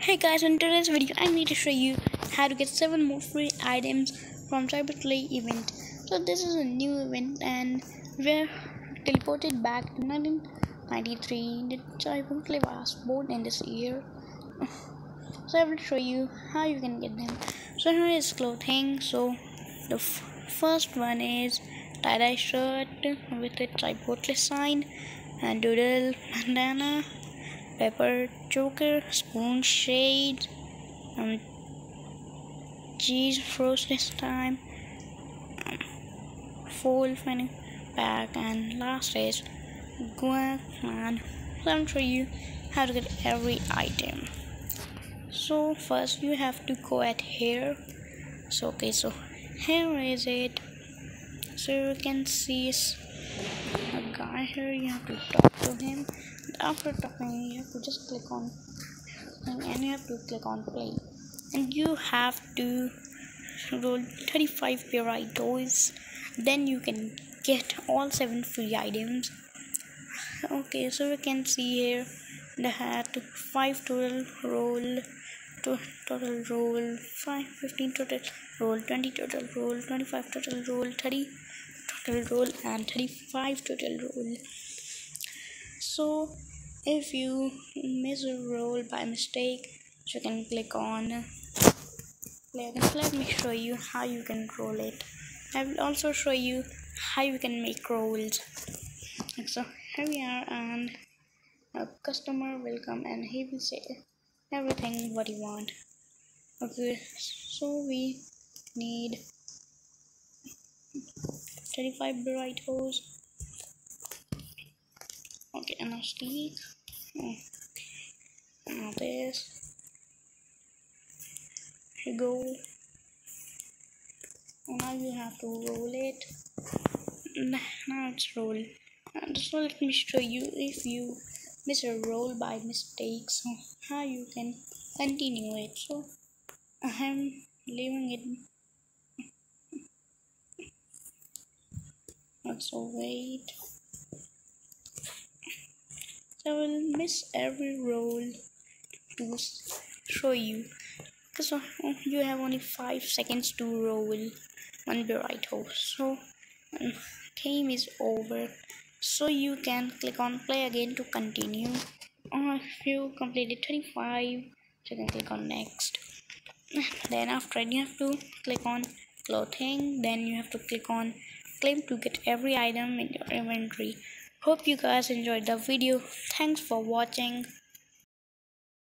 guys in today's video I'm going to show you how to get 7 more free items from Chipotle event. So this is a new event and we're teleported back to 1993 the Chipotle was born in this year. So I will show you how you can get them. So here is clothing. So the first one is tie-dye shirt with a Chipotle sign and doodle bandana pepper choker spoon shade um, cheese this time um, foil fanny pack and last is guac so i'm show you how to get every item. So first you have to go at here. So okay so here is it. So you can see a guy here you have to talk to him. After talking you have to just click on and you have to click on play. And you have to roll 35 toys then you can get all seven free items. Okay so you can see here the hat five total roll to total roll 5 15 total roll 20 total roll 25 total roll 30 total roll and 35 total roll so if you miss a roll by mistake you can click on let me show you how you can roll it. I will also show you how you can make rolls. So here we are and a customer will come and he will say everything what you want. Okay so we need 35 bright burritos okay and now oh. now this. Here you go. Now you have to roll it. Now it's roll. Uh, and so let me show you if you miss a roll by mistake so how you can continue it. So i'm leaving it so wait. So I will miss every roll to show you. Because uh, you have only 5 seconds to roll one burrito. So um, game is over. So you can click on play again to continue. Or if you completed 25 you can click on next. Then after you have to click on clothing. Then you have to click on claim to get every item in your inventory Hope you guys enjoyed the video. Thanks for watching.